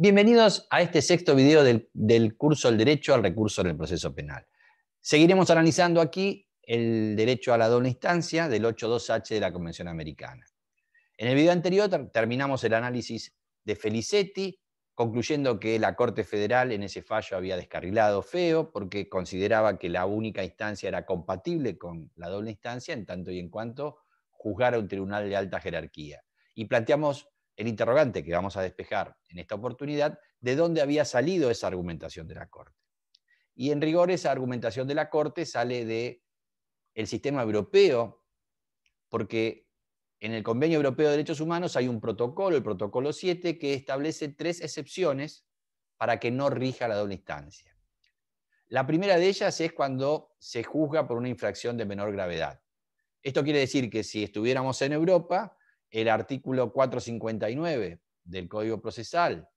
Bienvenidos a este sexto video del, curso El Derecho al Recurso en el Proceso Penal. Seguiremos analizando aquí el derecho a la doble instancia del 8.2h de la Convención Americana. En el video anterior terminamos el análisis de Felicetti, concluyendo que la Corte Federal en ese fallo había descarrilado feo porque consideraba que la única instancia era compatible con la doble instancia en tanto y en cuanto juzgara un tribunal de alta jerarquía. Y planteamos el interrogante que vamos a despejar en esta oportunidad, de dónde había salido esa argumentación de la Corte. Y en rigor esa argumentación de la Corte sale del el sistema europeo, porque en el Convenio Europeo de Derechos Humanos hay un protocolo, el protocolo 7, que establece tres excepciones para que no rija la doble instancia. La primera de ellas es cuando se juzga por una infracción de menor gravedad. Esto quiere decir que si estuviéramos en Europa, el artículo 459 del Código Procesal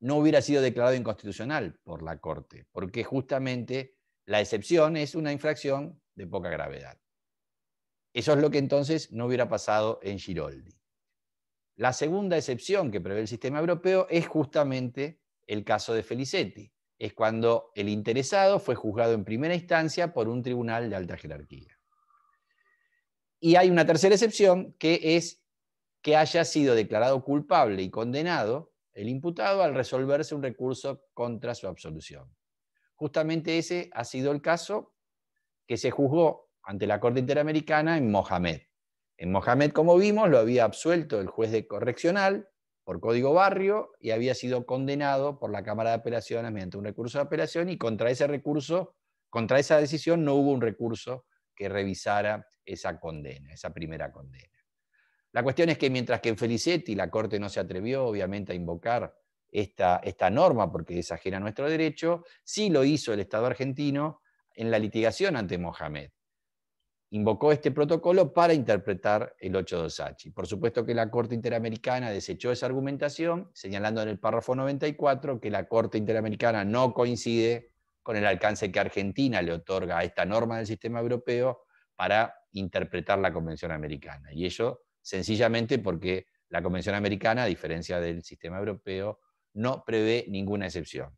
no hubiera sido declarado inconstitucional por la Corte, porque justamente la excepción es una infracción de poca gravedad. Eso es lo que entonces no hubiera pasado en Giroldi. La segunda excepción que prevé el sistema europeo es justamente el caso de Felicetti. Es cuando el interesado fue juzgado en primera instancia por un tribunal de alta jerarquía. Y hay una tercera excepción, que es que haya sido declarado culpable y condenado el imputado al resolverse un recurso contra su absolución. Justamente ese ha sido el caso que se juzgó ante la Corte Interamericana en Mohamed. En Mohamed, como vimos, lo había absuelto el juez de correccional por código barrio y había sido condenado por la Cámara de Apelaciones mediante un recurso de apelación y contra ese recurso, contra esa decisión no hubo un recurso que revisara esa condena, esa primera condena. La cuestión es que mientras que en Felicetti la Corte no se atrevió, obviamente, a invocar esta, esta norma porque es ajena a nuestro derecho, sí lo hizo el Estado argentino en la litigación ante Mohamed. Invocó este protocolo para interpretar el 8.2H. Por supuesto que la Corte Interamericana desechó esa argumentación, señalando en el párrafo 94 que la Corte Interamericana no coincide con el alcance que Argentina le otorga a esta norma del sistema europeo para interpretar la Convención Americana. Y ello sencillamente porque la Convención Americana, a diferencia del sistema europeo, no prevé ninguna excepción.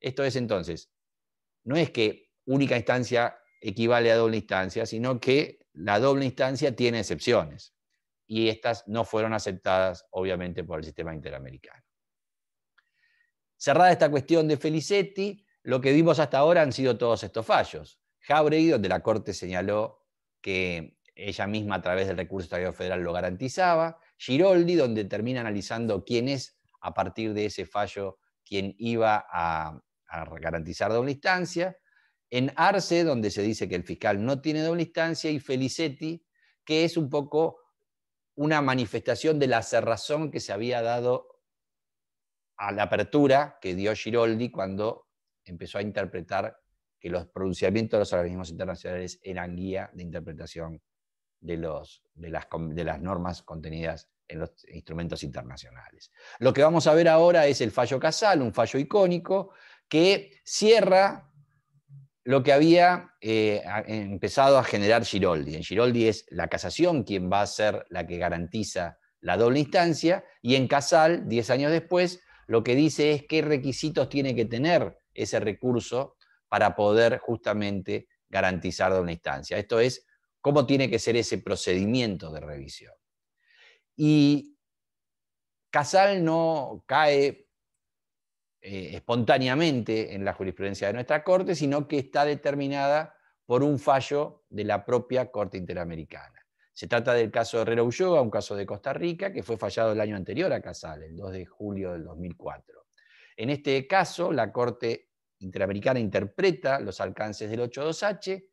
Esto es entonces, no es que única instancia equivale a doble instancia, sino que la doble instancia tiene excepciones. Y estas no fueron aceptadas, obviamente, por el sistema interamericano. Cerrada esta cuestión de Felicetti, lo que vimos hasta ahora han sido todos estos fallos. Jauregui, donde la Corte señaló que ella misma a través del recurso estatal federal lo garantizaba. Giroldi, donde termina analizando quién es, a partir de ese fallo, quien iba a, a garantizar doble instancia. En Arce, donde se dice que el fiscal no tiene doble instancia. Y Felicetti, que es un poco una manifestación de la cerrazón que se había dado a la apertura que dio Giroldi cuando empezó a interpretar que los pronunciamientos de los organismos internacionales eran guía de interpretación de, los, de, las, de las normas contenidas en los instrumentos internacionales. Lo que vamos a ver ahora es el fallo Casal, un fallo icónico que cierra lo que había eh, empezado a generar Giroldi. En Giroldi es la casación quien va a ser la que garantiza la doble instancia, y en Casal, diez años después, lo que dice es qué requisitos tiene que tener ese recurso para poder justamente garantizar doble instancia. Esto es cómo tiene que ser ese procedimiento de revisión. Y Casal no cae eh, espontáneamente en la jurisprudencia de nuestra Corte, sino que está determinada por un fallo de la propia Corte Interamericana. Se trata del caso de Herrera Ulloa, un caso de Costa Rica, que fue fallado el año anterior a Casal, el 2 de julio del 2004. En este caso, la Corte Interamericana interpreta los alcances del 8.2H,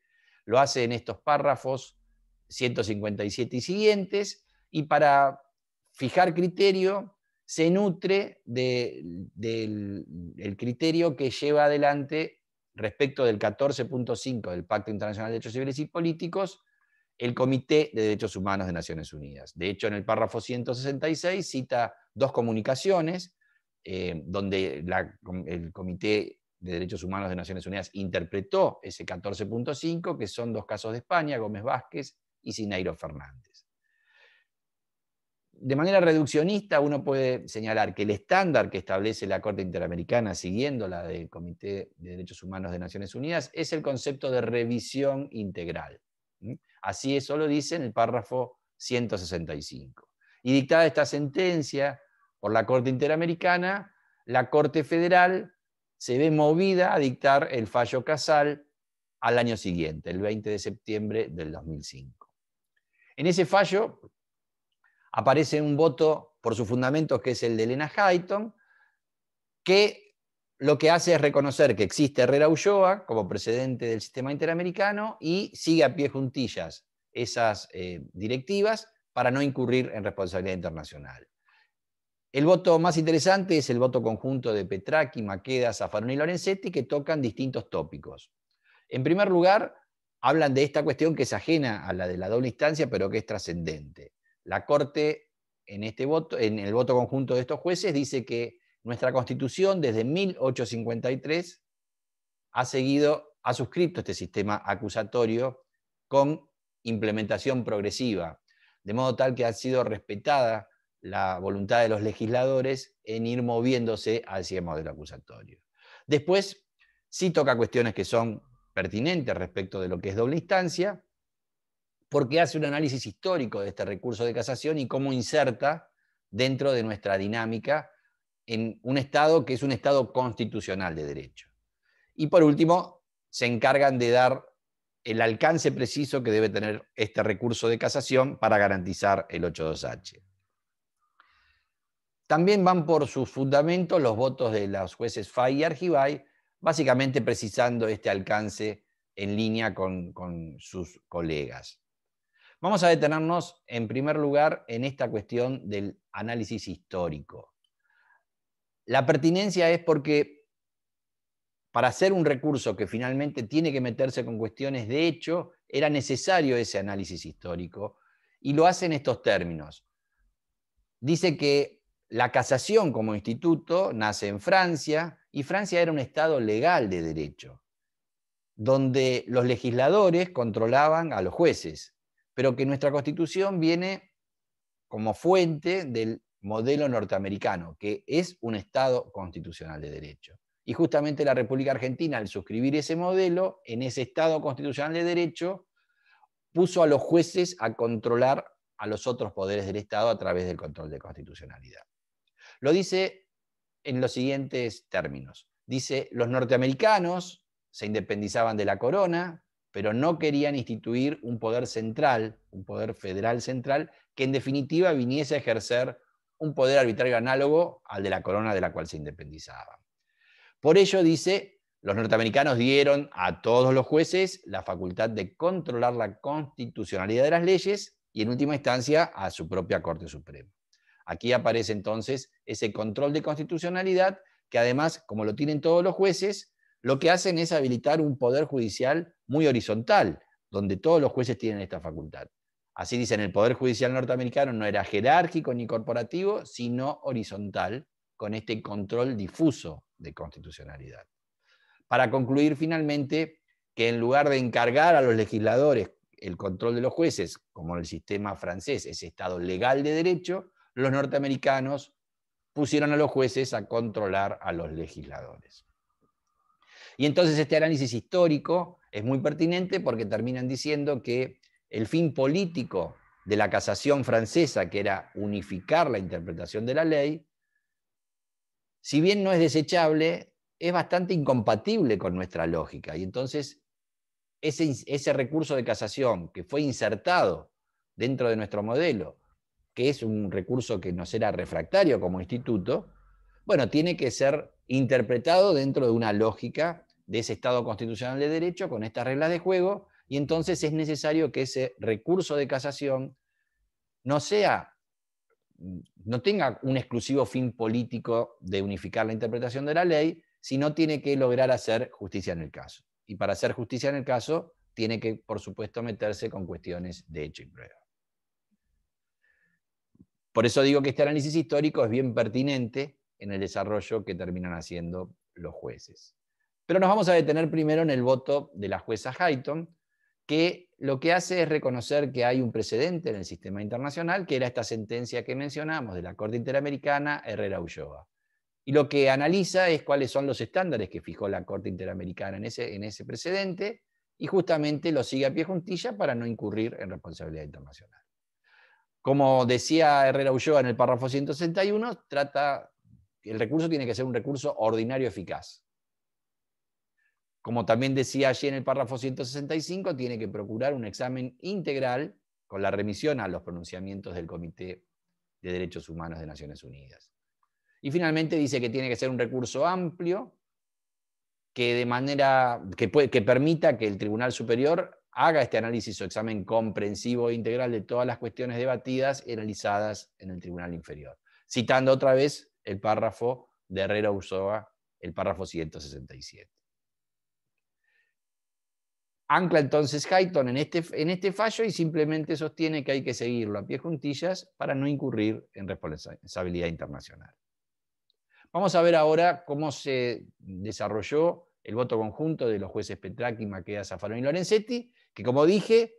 lo hace en estos párrafos 157 y siguientes, y para fijar criterio se nutre del criterio que lleva adelante respecto del 14.5 del Pacto Internacional de Derechos Civiles y Políticos, el Comité de Derechos Humanos de Naciones Unidas. De hecho, en el párrafo 166 cita dos comunicaciones eh, donde el Comité de Derechos Humanos de Naciones Unidas interpretó ese 14.5, que son dos casos de España, Gómez Vázquez y Sineiro Fernández. de manera reduccionista uno puede señalar que el estándar que establece la Corte Interamericana, siguiendo la del Comité de Derechos Humanos de Naciones Unidas, es el concepto de revisión integral. Así eso lo dice en el párrafo 165. Y dictada esta sentencia por la Corte Interamericana, la Corte Federal se ve movida a dictar el fallo casal al año siguiente, el 20 de septiembre del 2005. En ese fallo aparece un voto por sus fundamentos que es el de Elena Hayton, que lo que hace es reconocer que existe Herrera Ulloa como precedente del sistema interamericano y sigue a pie juntillas esas eh, directivas para no incurrir en responsabilidad internacional. El voto más interesante es el voto conjunto de Petraki, Maqueda, Zaffaroni y Lorenzetti, que tocan distintos tópicos. En primer lugar, hablan de esta cuestión que es ajena a la de la doble instancia, pero que es trascendente. La Corte, en, este voto, en el voto conjunto de estos jueces, dice que nuestra Constitución, desde 1853, ha seguido, ha suscrito este sistema acusatorio con implementación progresiva, de modo tal que ha sido respetada la voluntad de los legisladores en ir moviéndose hacia el modelo acusatorio. Después, sí toca cuestiones que son pertinentes respecto de lo que es doble instancia, porque hace un análisis histórico de este recurso de casación y cómo inserta dentro de nuestra dinámica en un Estado que es un Estado constitucional de derecho. Y por último, se encargan de dar el alcance preciso que debe tener este recurso de casación para garantizar el 82H. También van por sus fundamentos los votos de los jueces Fay y Argibay, básicamente precisando este alcance en línea con, con sus colegas. Vamos a detenernos en primer lugar en esta cuestión del análisis histórico. La pertinencia es porque para hacer un recurso que finalmente tiene que meterse con cuestiones de hecho, era necesario ese análisis histórico y lo hace en estos términos. Dice que la casación como instituto nace en Francia y Francia era un estado legal de derecho, donde los legisladores controlaban a los jueces pero que nuestra constitución viene como fuente del modelo norteamericano, que es un Estado constitucional de derecho. Y justamente la República Argentina, al suscribir ese modelo, en ese Estado constitucional de derecho, puso a los jueces a controlar a los otros poderes del Estado a través del control de constitucionalidad. Lo dice en los siguientes términos. Dice, los norteamericanos se independizaban de la corona, pero no querían instituir un poder central, un poder federal central, que en definitiva viniese a ejercer un poder arbitrario análogo al de la corona de la cual se independizaban. Por ello, dice, los norteamericanos dieron a todos los jueces la facultad de controlar la constitucionalidad de las leyes y en última instancia a su propia Corte Suprema. Aquí aparece entonces ese control de constitucionalidad que además, como lo tienen todos los jueces, lo que hacen es habilitar un poder judicial muy horizontal, donde todos los jueces tienen esta facultad. Así dicen, el Poder Judicial norteamericano no era jerárquico ni corporativo, sino horizontal, con este control difuso de constitucionalidad. Para concluir finalmente que en lugar de encargar a los legisladores el control de los jueces, como en el sistema francés, ese Estado legal de derecho, los norteamericanos pusieron a los jueces a controlar a los legisladores. Y entonces este análisis histórico es muy pertinente porque terminan diciendo que el fin político de la casación francesa, que era unificar la interpretación de la ley, si bien no es desechable, es bastante incompatible con nuestra lógica. Y entonces ese, ese recurso de casación que fue insertado dentro de nuestro modelo, que es un recurso que nos era refractario como instituto, bueno, tiene que ser interpretado dentro de una lógica de ese Estado constitucional de derecho con estas reglas de juego, y entonces es necesario que ese recurso de casación no sea no tenga un exclusivo fin político de unificar la interpretación de la ley, sino tiene que lograr hacer justicia en el caso. Y para hacer justicia en el caso, tiene que, por supuesto, meterse con cuestiones de hecho y prueba. Por eso digo que este análisis histórico es bien pertinente en el desarrollo que terminan haciendo los jueces. Pero nos vamos a detener primero en el voto de la jueza Hayton, que lo que hace es reconocer que hay un precedente en el sistema internacional, que era esta sentencia que mencionamos de la Corte Interamericana Herrera-Ulloa. Y lo que analiza es cuáles son los estándares que fijó la Corte Interamericana en ese, en ese precedente y justamente lo sigue a pie juntilla para no incurrir en responsabilidad internacional. Como decía Herrera Ulloa en el párrafo 161, trata, el recurso tiene que ser un recurso ordinario eficaz. Como también decía allí en el párrafo 165, tiene que procurar un examen integral con la remisión a los pronunciamientos del Comité de Derechos Humanos de Naciones Unidas. Y finalmente dice que tiene que ser un recurso amplio que de manera que, que permita que el Tribunal Superior haga este análisis o examen comprensivo e integral de todas las cuestiones debatidas y analizadas en el Tribunal Inferior. Citando otra vez el párrafo de Herrera Usoa, el párrafo 167. Ancla entonces Hayton en este, en este fallo y simplemente sostiene que hay que seguirlo a pie juntillas para no incurrir en responsabilidad internacional. Vamos a ver ahora cómo se desarrolló el voto conjunto de los jueces Petraki, Maqueda, Zafarón y Lorenzetti, que como dije,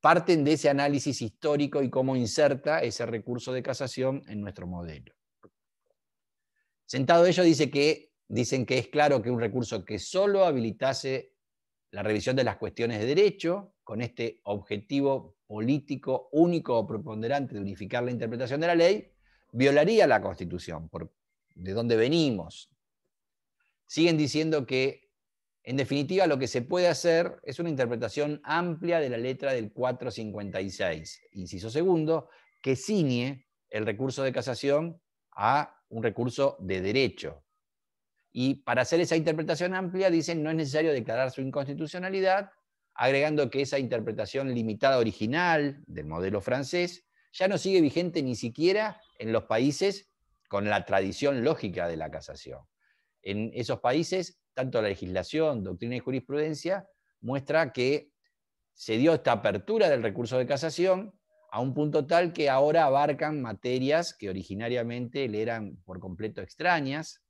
parten de ese análisis histórico y cómo inserta ese recurso de casación en nuestro modelo. Sentado ello dice que, dicen que es claro que un recurso que solo habilitase la revisión de las cuestiones de derecho, con este objetivo político único o preponderante de unificar la interpretación de la ley, violaría la Constitución, de dónde venimos. Siguen diciendo que, en definitiva, lo que se puede hacer es una interpretación amplia de la letra del 456, inciso segundo, que ciñe el recurso de casación a un recurso de derecho, y para hacer esa interpretación amplia, dicen, no es necesario declarar su inconstitucionalidad, agregando que esa interpretación limitada original del modelo francés ya no sigue vigente ni siquiera en los países con la tradición lógica de la casación. En esos países, tanto la legislación, doctrina y jurisprudencia muestra que se dio esta apertura del recurso de casación a un punto tal que ahora abarcan materias que originariamente le eran por completo extrañas,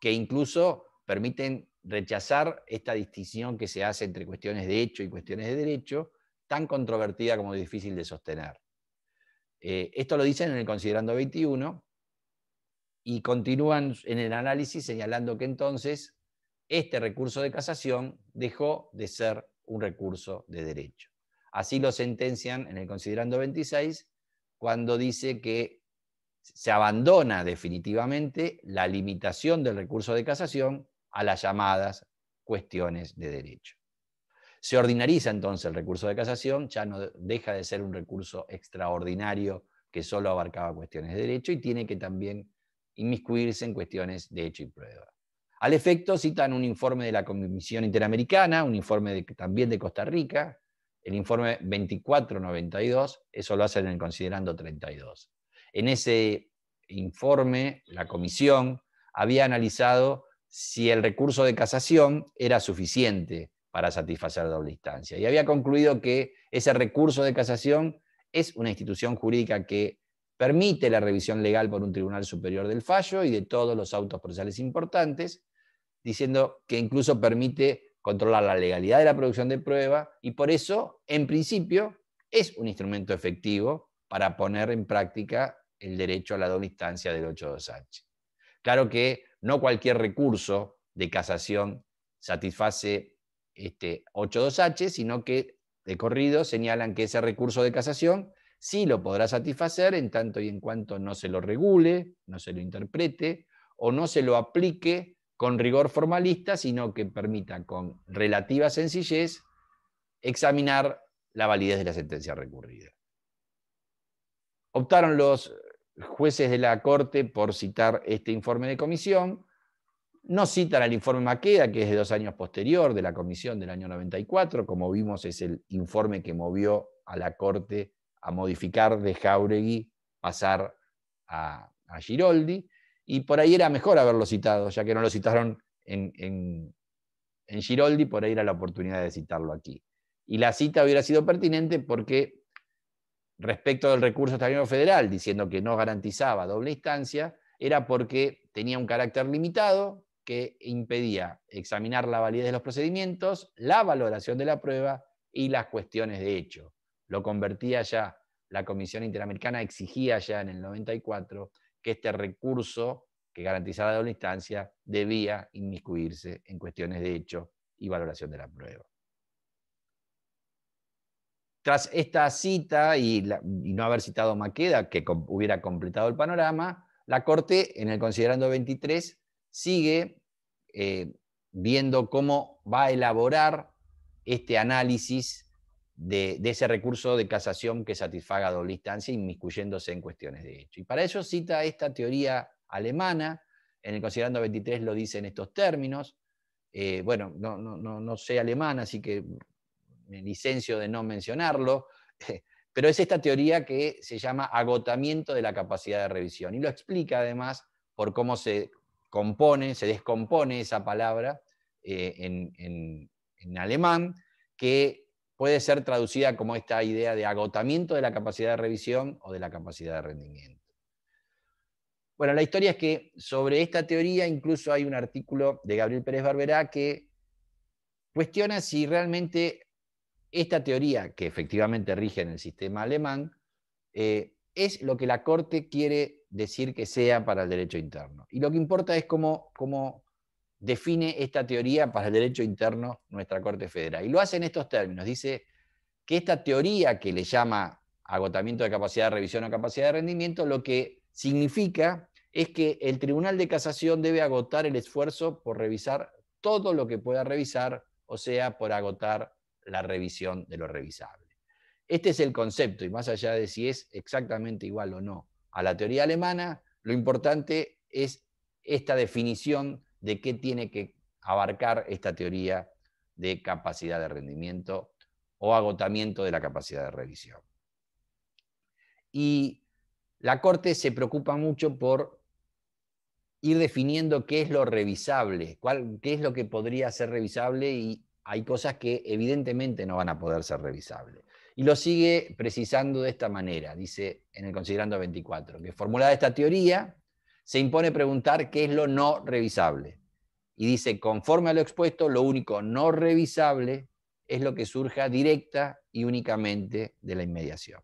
que incluso permiten rechazar esta distinción que se hace entre cuestiones de hecho y cuestiones de derecho, tan controvertida como difícil de sostener. Eh, esto lo dicen en el considerando 21 y continúan en el análisis señalando que entonces este recurso de casación dejó de ser un recurso de derecho. Así lo sentencian en el considerando 26 cuando dice que se abandona definitivamente la limitación del recurso de casación a las llamadas cuestiones de derecho. Se ordinariza entonces el recurso de casación, ya no deja de ser un recurso extraordinario que solo abarcaba cuestiones de derecho y tiene que también inmiscuirse en cuestiones de hecho y prueba. Al efecto citan un informe de la Comisión Interamericana, un informe también de Costa Rica, el informe 2492, eso lo hacen en el considerando 32. En ese informe, la comisión había analizado si el recurso de casación era suficiente para satisfacer doble instancia. Y había concluido que ese recurso de casación es una institución jurídica que permite la revisión legal por un tribunal superior del fallo y de todos los autos procesales importantes, diciendo que incluso permite controlar la legalidad de la producción de prueba y por eso, en principio, es un instrumento efectivo para poner en práctica el derecho a la doble instancia del 82H. Claro que no cualquier recurso de casación satisface este 82H, sino que de corrido señalan que ese recurso de casación sí lo podrá satisfacer en tanto y en cuanto no se lo regule, no se lo interprete o no se lo aplique con rigor formalista, sino que permita con relativa sencillez examinar la validez de la sentencia recurrida. Optaron los jueces de la Corte por citar este informe de comisión. No citan al informe Maqueda, que es de dos años posterior, de la comisión del año 94. Como vimos, es el informe que movió a la Corte a modificar de Jauregui, pasar a, Giroldi. Y por ahí era mejor haberlo citado, ya que no lo citaron en, en, en Giroldi, por ahí era la oportunidad de citarlo aquí. Y la cita hubiera sido pertinente porque respecto del recurso extraordinario federal, diciendo que no garantizaba doble instancia, era porque tenía un carácter limitado que impedía examinar la validez de los procedimientos, la valoración de la prueba y las cuestiones de hecho. Lo convertía ya, la Comisión Interamericana exigía ya en el 94 que este recurso que garantizara la doble instancia debía inmiscuirse en cuestiones de hecho y valoración de la prueba. Tras esta cita y, no haber citado Maqueda, que hubiera completado el panorama, la Corte, en el considerando 23, sigue eh, viendo cómo va a elaborar este análisis de, ese recurso de casación que satisfaga doble instancia, inmiscuyéndose en cuestiones de hecho. Y para ello cita esta teoría alemana, en el considerando 23 lo dice en estos términos. Eh, bueno, no, no, no, sé alemán, así que me licencio de no mencionarlo, pero es esta teoría que se llama agotamiento de la capacidad de revisión. Y lo explica además por cómo se compone, se descompone esa palabra eh, en, en alemán, que puede ser traducida como esta idea de agotamiento de la capacidad de revisión o de la capacidad de rendimiento. Bueno, la historia es que sobre esta teoría incluso hay un artículo de Gabriel Pérez Barberá que cuestiona si realmente esta teoría, que efectivamente rige en el sistema alemán, eh, es lo que la Corte quiere decir que sea para el derecho interno. Y lo que importa es cómo, cómo define esta teoría para el derecho interno nuestra Corte Federal. Y lo hace en estos términos. Dice que esta teoría que le llama agotamiento de capacidad de revisión o capacidad de rendimiento, lo que significa es que el Tribunal de Casación debe agotar el esfuerzo por revisar todo lo que pueda revisar, o sea, por agotar la revisión de lo revisable. Este es el concepto, y más allá de si es exactamente igual o no a la teoría alemana, lo importante es esta definición de qué tiene que abarcar esta teoría de capacidad de rendimiento o agotamiento de la capacidad de revisión. Y la Corte se preocupa mucho por ir definiendo qué es lo revisable, cuál, qué es lo que podría ser revisable y hay cosas que evidentemente no van a poder ser revisables. Y lo sigue precisando de esta manera, dice en el considerando 24, que formulada esta teoría, se impone preguntar qué es lo no revisable. Y dice, conforme a lo expuesto, lo único no revisable es lo que surja directa y únicamente de la inmediación.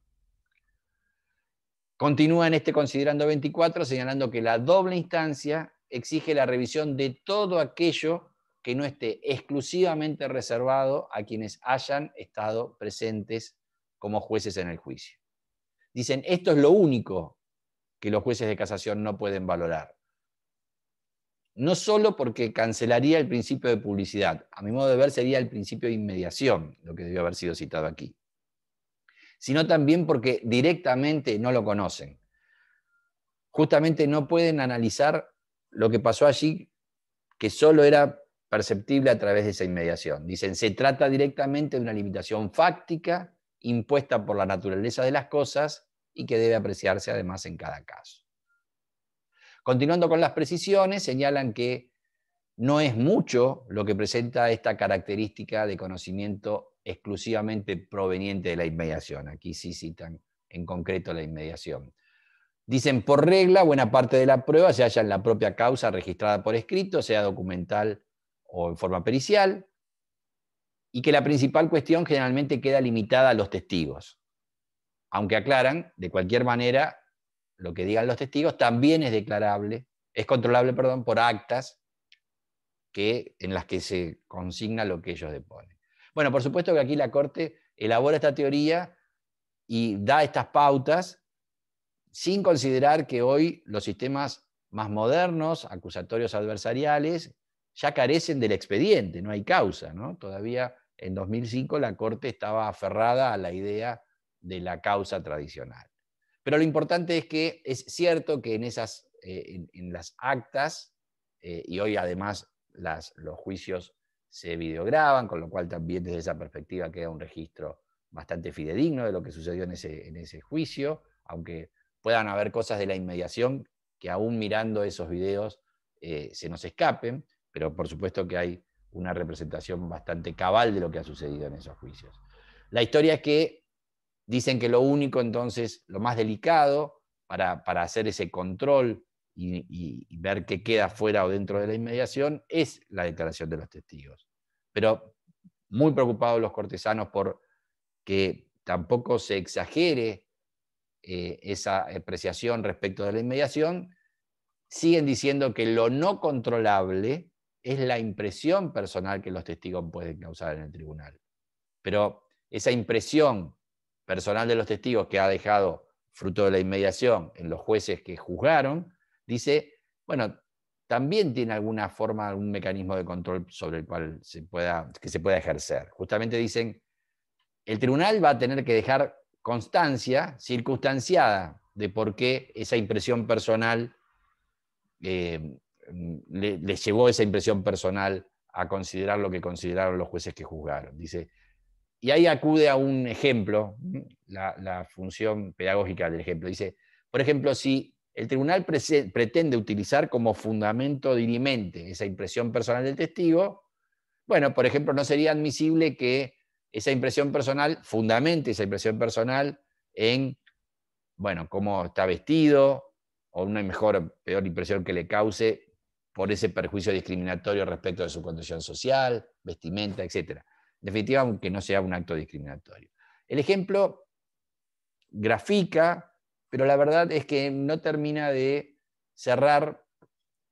Continúa en este considerando 24 señalando que la doble instancia exige la revisión de todo aquello que no esté exclusivamente reservado a quienes hayan estado presentes como jueces en el juicio. Dicen, esto es lo único que los jueces de casación no pueden valorar. No solo porque cancelaría el principio de publicidad, a mi modo de ver sería el principio de inmediación, lo que debió haber sido citado aquí sino también porque directamente no lo conocen. Justamente no pueden analizar lo que pasó allí, que solo era perceptible a través de esa inmediación. Dicen, se trata directamente de una limitación fáctica impuesta por la naturaleza de las cosas y que debe apreciarse además en cada caso. Continuando con las precisiones, señalan que no es mucho lo que presenta esta característica de conocimiento exclusivamente proveniente de la inmediación. Aquí sí citan en concreto la inmediación. Dicen, por regla, buena parte de la prueba se halla en la propia causa registrada por escrito, sea documental o en forma pericial, y que la principal cuestión generalmente queda limitada a los testigos. Aunque aclaran, de cualquier manera, lo que digan los testigos también es declarable, es controlable, perdón, por actas que, en las que se consigna lo que ellos deponen. Bueno, por supuesto que aquí la Corte elabora esta teoría y da estas pautas sin considerar que hoy los sistemas más modernos, acusatorios adversariales, ya carecen del expediente, no hay causa. ¿no? Todavía en 2005 la Corte estaba aferrada a la idea de la causa tradicional. Pero lo importante es que es cierto que en, esas, eh, en, las actas, eh, y hoy además las, los juicios se videograban, con lo cual también desde esa perspectiva queda un registro bastante fidedigno de lo que sucedió en ese, en ese juicio, aunque puedan haber cosas de la inmediación que aún mirando esos videos eh, se nos escapen, pero por supuesto que hay una representación bastante cabal de lo que ha sucedido en esos juicios. La historia es que dicen que lo único entonces, lo más delicado para, para hacer ese control y, ver qué queda fuera o dentro de la inmediación es la declaración de los testigos. Pero muy preocupados los cortesanos por que tampoco se exagere eh, esa apreciación respecto de la inmediación, siguen diciendo que lo no controlable es la impresión personal que los testigos pueden causar en el tribunal. Pero esa impresión personal de los testigos que ha dejado fruto de la inmediación en los jueces que juzgaron, dice, bueno, también tiene alguna forma, algún mecanismo de control sobre el cual se pueda, que se pueda ejercer. Justamente dicen, el tribunal va a tener que dejar constancia circunstanciada de por qué esa impresión personal eh, le, llevó esa impresión personal a considerar lo que consideraron los jueces que juzgaron. Dice, y ahí acude a un ejemplo, la, función pedagógica del ejemplo. Dice, por ejemplo, si el tribunal pretende utilizar como fundamento dirimente esa impresión personal del testigo, bueno, por ejemplo, no sería admisible que esa impresión personal fundamente esa impresión personal en, bueno, cómo está vestido, o una mejor o peor impresión que le cause por ese perjuicio discriminatorio respecto de su condición social, vestimenta, etc. Definitiva, aunque no sea un acto discriminatorio. El ejemplo grafica, pero la verdad es que no termina de cerrar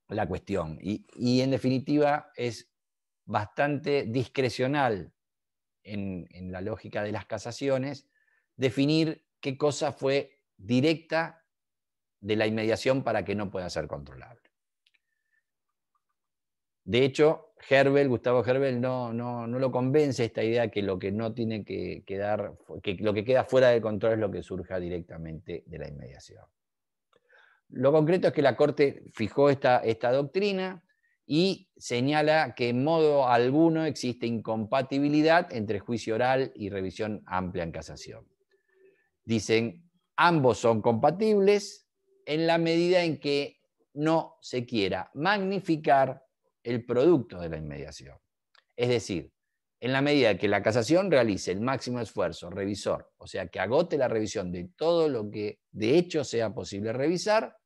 la cuestión. Y, en definitiva es bastante discrecional en, en la lógica de las casaciones definir qué cosa fue directa de la inmediación para que no pueda ser controlable. De hecho, Herbel, Gustavo Herbel, no, no, no, lo convence esta idea que lo que no tiene que quedar, que lo que queda fuera de control es lo que surja directamente de la inmediación. Lo concreto es que la Corte fijó esta, esta doctrina y señala que en modo alguno existe incompatibilidad entre juicio oral y revisión amplia en casación. Dicen, ambos son compatibles en la medida en que no se quiera magnificar el producto de la inmediación. Es decir, en la medida que la casación realice el máximo esfuerzo revisor, o sea, que agote la revisión de todo lo que de hecho sea posible revisar,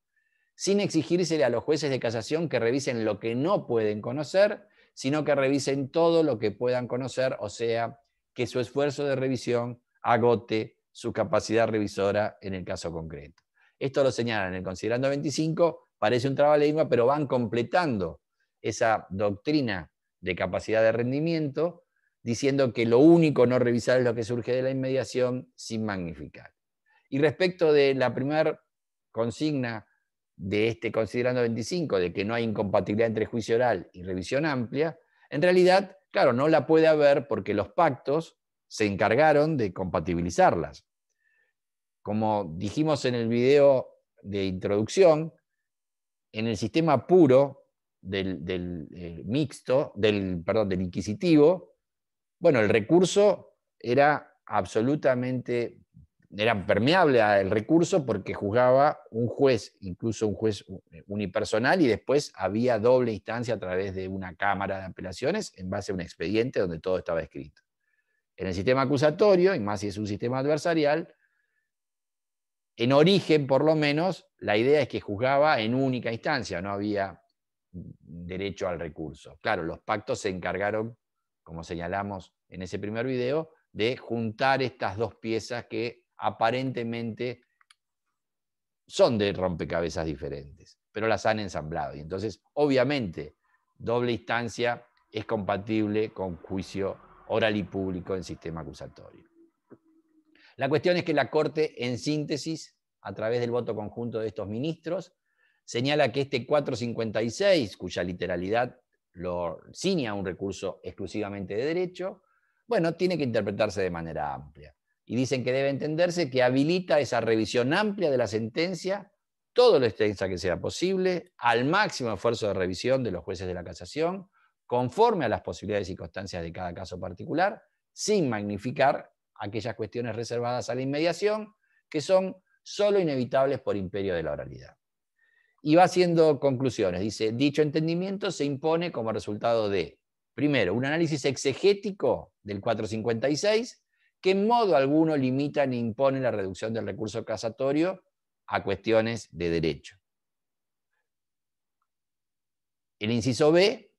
sin exigírsele a los jueces de casación que revisen lo que no pueden conocer, sino que revisen todo lo que puedan conocer, o sea, que su esfuerzo de revisión agote su capacidad revisora en el caso concreto. Esto lo señalan en el considerando 25, parece un trabalengua, pero van completando esa doctrina de capacidad de rendimiento, diciendo que lo único no revisar es lo que surge de la inmediación sin magnificar. Y respecto de la primera consigna de este considerando 25, de que no hay incompatibilidad entre juicio oral y revisión amplia, en realidad, claro, no la puede haber porque los pactos se encargaron de compatibilizarlas. Como dijimos en el video de introducción, en el sistema puro del, eh, mixto, del, perdón, del inquisitivo, bueno, el recurso era absolutamente, era permeable al recurso porque juzgaba un juez, incluso un juez unipersonal, y después había doble instancia a través de una cámara de apelaciones en base a un expediente donde todo estaba escrito. En el sistema acusatorio, y más si es un sistema adversarial, en origen por lo menos, la idea es que juzgaba en única instancia, no había derecho al recurso. Claro, los pactos se encargaron, como señalamos en ese primer video, de juntar estas dos piezas que aparentemente son de rompecabezas diferentes, pero las han ensamblado. Y entonces, obviamente, doble instancia es compatible con juicio oral y público en sistema acusatorio. La cuestión es que la Corte, en síntesis, a través del voto conjunto de estos ministros, señala que este 456, cuya literalidad lo ciña un recurso exclusivamente de derecho, bueno, tiene que interpretarse de manera amplia. Y dicen que debe entenderse que habilita esa revisión amplia de la sentencia, todo lo extensa que sea posible, al máximo esfuerzo de revisión de los jueces de la casación, conforme a las posibilidades y circunstancias de cada caso particular, sin magnificar aquellas cuestiones reservadas a la inmediación, que son solo inevitables por imperio de la oralidad y va haciendo conclusiones. Dice, dicho entendimiento se impone como resultado de, primero, un análisis exegético del 456, que en modo alguno limita ni impone la reducción del recurso casatorio a cuestiones de derecho. El inciso B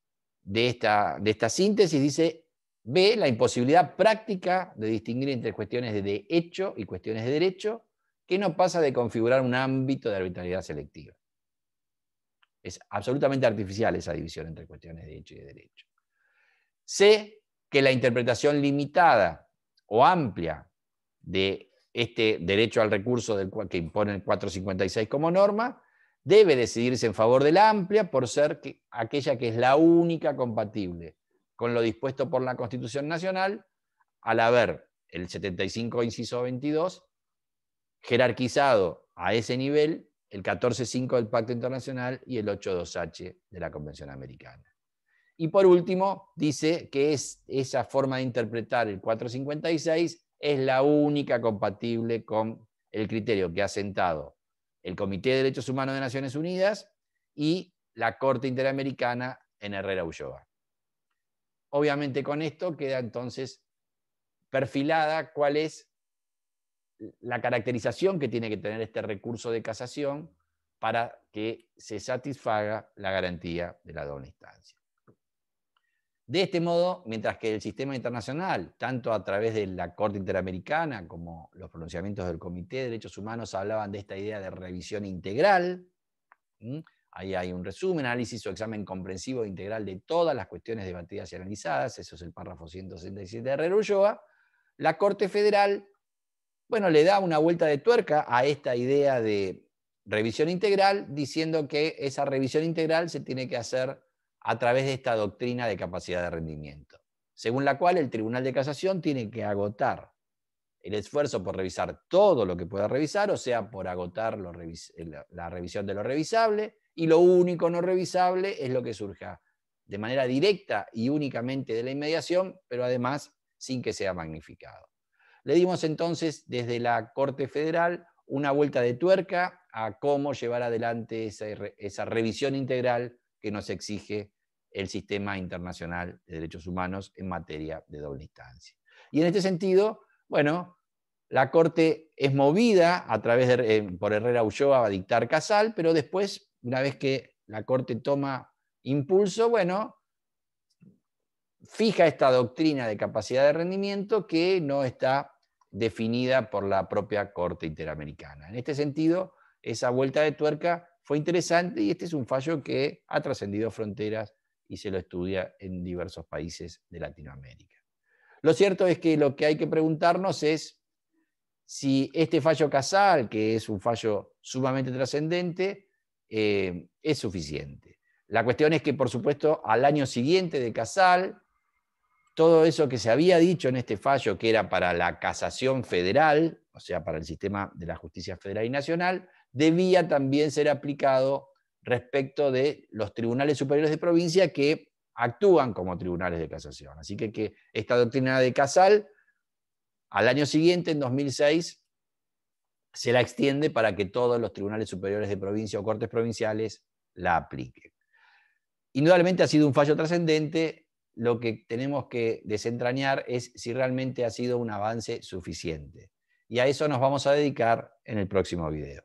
de esta, de esta síntesis dice, B, la imposibilidad práctica de distinguir entre cuestiones de hecho y cuestiones de derecho, que no pasa de configurar un ámbito de arbitrariedad selectiva. Es absolutamente artificial esa división entre cuestiones de hecho y de derecho. C, que la interpretación limitada o amplia de este derecho al recurso del que impone el 456 como norma debe decidirse en favor de la amplia por ser aquella que es la única compatible con lo dispuesto por la Constitución Nacional, al haber el 75 inciso 22 jerarquizado a ese nivel el 14.5 del Pacto Internacional y el 8.2H de la Convención Americana. Y por último, dice que es esa forma de interpretar el 456 es la única compatible con el criterio que ha sentado el Comité de Derechos Humanos de Naciones Unidas y la Corte Interamericana en Herrera Ulloa. Obviamente con esto queda entonces perfilada cuál es la caracterización que tiene que tener este recurso de casación para que se satisfaga la garantía de la doble instancia. De este modo, mientras que el sistema internacional, tanto a través de la Corte Interamericana como los pronunciamientos del Comité de Derechos Humanos hablaban de esta idea de revisión integral, ahí hay un resumen, análisis o examen comprensivo e integral de todas las cuestiones debatidas y analizadas, eso es el párrafo 167 de Herrera Ulloa, la Corte Federal, bueno, le da una vuelta de tuerca a esta idea de revisión integral, diciendo que esa revisión integral se tiene que hacer a través de esta doctrina de capacidad de rendimiento, según la cual el Tribunal de Casación tiene que agotar el esfuerzo por revisar todo lo que pueda revisar, o sea, por agotar la revisión de lo revisable, y lo único no revisable es lo que surja de manera directa y únicamente de la inmediación, pero además sin que sea magnificado. Le dimos entonces desde la Corte Federal una vuelta de tuerca a cómo llevar adelante esa, revisión integral que nos exige el sistema internacional de derechos humanos en materia de doble instancia. Y en este sentido, bueno, la Corte es movida a través de, eh, por Herrera Ulloa a dictar Casal, pero después, una vez que la Corte toma impulso, bueno, fija esta doctrina de capacidad de rendimiento que no está definida por la propia Corte Interamericana. En este sentido, esa vuelta de tuerca fue interesante y este es un fallo que ha trascendido fronteras y se lo estudia en diversos países de Latinoamérica. Lo cierto es que lo que hay que preguntarnos es si este fallo casal, que es un fallo sumamente trascendente, eh, es suficiente. La cuestión es que, por supuesto, al año siguiente de casal, todo eso que se había dicho en este fallo, que era para la casación federal, o sea, para el sistema de la justicia federal y nacional, debía también ser aplicado respecto de los tribunales superiores de provincia que actúan como tribunales de casación. Así que, esta doctrina de Casal, al año siguiente, en 2006, se la extiende para que todos los tribunales superiores de provincia o cortes provinciales la apliquen. Indudablemente ha sido un fallo trascendente, lo que tenemos que desentrañar es si realmente ha sido un avance suficiente. Y a eso nos vamos a dedicar en el próximo video.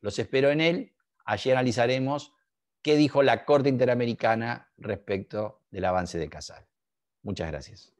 Los espero en él Allí analizaremos qué dijo la Corte Interamericana respecto del avance de Casal. Muchas gracias.